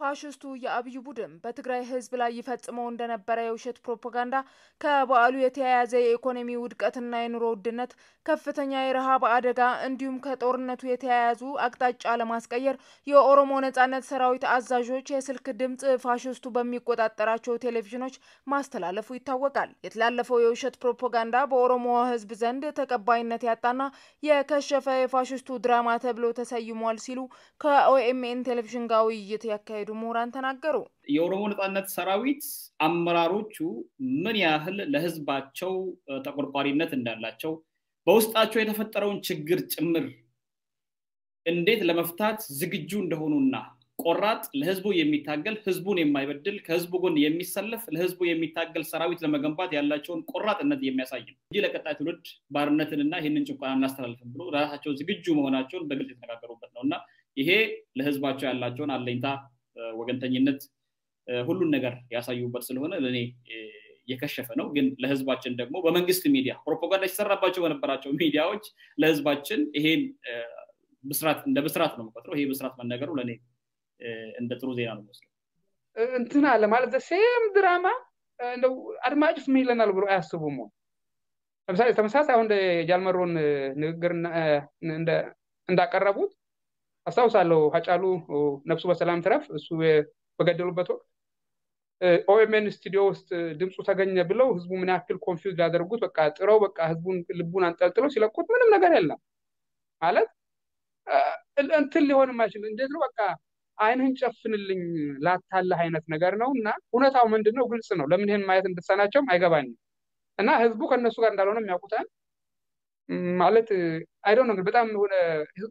ፋሽስቱ የአብይ ቡድን በትግራይ ህዝብ ላይ ይፈጽመው እንደነበረ የውሸት ፕሮፓጋንዳ ከበዓሉ የተያያዘ የኢኮኖሚ ውድቀትና የኑሮ ውድነት፣ ከፍተኛ የረሃብ አደጋ እንዲሁም ከጦርነቱ የተያያዙ አቅጣጫ ለማስቀየር የኦሮሞ ነጻነት ሰራዊት አዛዦች የስልክ ድምጽ ፋሽስቱ በሚቆጣጠራቸው ቴሌቪዥኖች ማስተላለፉ ይታወቃል። የተላለፈው የውሸት ፕሮፓጋንዳ በኦሮሞ ህዝብ ዘንድ ተቀባይነት ያጣና የከሸፈ የፋሽስቱ ድራማ ተብሎ ተሰይሟል ሲሉ ከኦኤምኤን ቴሌቪዥን ጋር ውይይት ያካሄዱ ምሁራን ተናገሩ። የኦሮሞ ነጻነት ሰራዊት አመራሮቹ ምን ያህል ለህዝባቸው ተቆርቋሪነት እንዳላቸው በውስጣቸው የተፈጠረውን ችግር ጭምር እንዴት ለመፍታት ዝግጁ እንደሆኑና ቆራጥ ለህዝቡ የሚታገል ህዝቡን የማይበድል ከህዝቡ ጎን የሚሰለፍ ለህዝቡ የሚታገል ሰራዊት ለመገንባት ያላቸውን ቆራጥነት የሚያሳይ ነው እንጂ ለቀጣይ ትውልድ ባርነትንና ይህንን ጭቆና እናስተላልፍም ብሎ ራሳቸው ዝግጁ መሆናቸውን በግልጽ የተነጋገሩበት ነው እና ይሄ ለህዝባቸው ያላቸውን አለኝታ ወገንተኝነት ሁሉን ነገር ያሳዩበት ስለሆነ ለእኔ የከሸፈ ነው። ግን ለህዝባችን ደግሞ በመንግስት ሚዲያ ፕሮፓጋንዳ ሲሰራባቸው በነበራቸው ሚዲያዎች ለህዝባችን ይሄን ብስራት እንደ ብስራት ነው የምቆጥረው። ይሄ ብስራት መነገሩ ለእኔ እንደ ጥሩ ዜና ነው መስለው እንትን አለ ማለት ሴም ድራማ አድማጭስ ምን ይለናል ብሎ አያስቡም። ለምሳሌ ተመሳሳይ አሁን ጃልመሮን ንግግር እንዳቀረቡት አስታውሳለሁ። ሀጫሉ ነፍሱ በሰላም ትረፍ እሱ በገደሉበት ወቅት OMN ስቱዲዮ ውስጥ ድምፁ ተገኘ ብለው ህዝቡ ምን ያክል confuse ያደርጉት በቃ ጥረው በቃ ህዝቡን ልቡን አንጠልጥለው ሲለቁት ምንም ነገር የለም ማለት እንትን ሊሆን የማይችል እንዴት ነው በቃ አይንህን ጨፍንልኝ ላታለህ አይነት ነገር ነው እና እውነታው ምንድን ነው ግልጽ ነው። ለምን ይህን ማየት እንድትሰናቸውም አይገባኝም። እና ህዝቡ ከእነሱ ጋር እንዳልሆነ የሚያውቁታል ማለት አይደው ነው በጣም ሆነ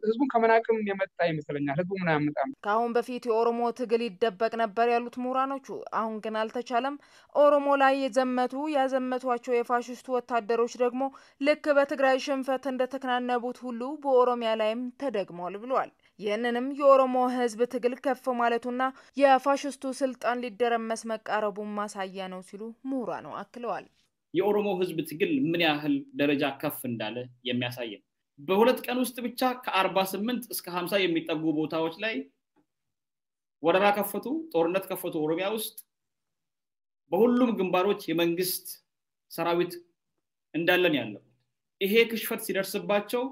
ህዝቡን ከመናቅም የመጣ ይመስለኛል። ህዝቡ ምን አያመጣም። ከአሁን በፊት የኦሮሞ ትግል ይደበቅ ነበር ያሉት ምሁራኖቹ፣ አሁን ግን አልተቻለም። ኦሮሞ ላይ የዘመቱ ያዘመቷቸው የፋሽስቱ ወታደሮች ደግሞ ልክ በትግራይ ሽንፈት እንደተከናነቡት ሁሉ በኦሮሚያ ላይም ተደግሟል ብለዋል። ይህንንም የኦሮሞ ህዝብ ትግል ከፍ ማለቱና የፋሽስቱ ስልጣን ሊደረመስ መቃረቡን ማሳያ ነው ሲሉ ምሁራኑ አክለዋል። የኦሮሞ ህዝብ ትግል ምን ያህል ደረጃ ከፍ እንዳለ የሚያሳይ ነው። በሁለት ቀን ውስጥ ብቻ ከአርባ ስምንት እስከ ሀምሳ የሚጠጉ ቦታዎች ላይ ወረራ ከፈቱ፣ ጦርነት ከፈቱ። ኦሮሚያ ውስጥ በሁሉም ግንባሮች የመንግስት ሰራዊት እንዳለን ያለው ይሄ ክሽፈት ሲደርስባቸው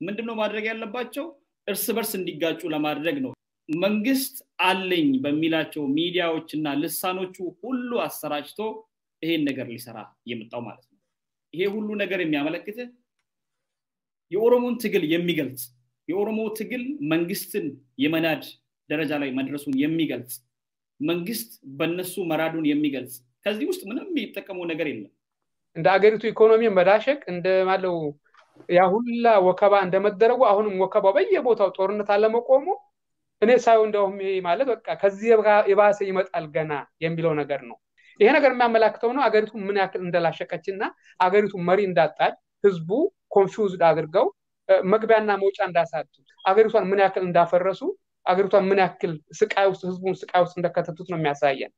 ምንድነው ማድረግ ያለባቸው? እርስ በርስ እንዲጋጩ ለማድረግ ነው። መንግስት አለኝ በሚላቸው ሚዲያዎችና ልሳኖቹ ሁሉ አሰራጭቶ ይሄን ነገር ሊሰራ የመጣው ማለት ነው። ይሄ ሁሉ ነገር የሚያመለክትህ የኦሮሞን ትግል የሚገልጽ የኦሮሞ ትግል መንግስትን የመናድ ደረጃ ላይ መድረሱን የሚገልጽ መንግስት በነሱ መራዱን የሚገልጽ ከዚህ ውስጥ ምንም የሚጠቀመው ነገር የለም። እንደ አገሪቱ ኢኮኖሚ መዳሸቅ እንደማለው ያ ሁላ ወከባ እንደመደረጉ አሁንም ወከባው በየቦታው ጦርነት አለመቆሙ እኔ ሳየው እንደውም ማለት በቃ ከዚህ የባሰ ይመጣል ገና የሚለው ነገር ነው። ይሄ ነገር የሚያመላክተው ነው አገሪቱ ምን ያክል እንደላሸቀች እና አገሪቱ መሪ እንዳጣች ህዝቡ confused አድርገው መግቢያና መውጫ እንዳሳጡ አገሪቷን ምን ያክል እንዳፈረሱ አገሪቷን ምን ያክል ስቃይ ውስጥ ህዝቡን ስቃይ ውስጥ እንደከተቱት ነው የሚያሳየን።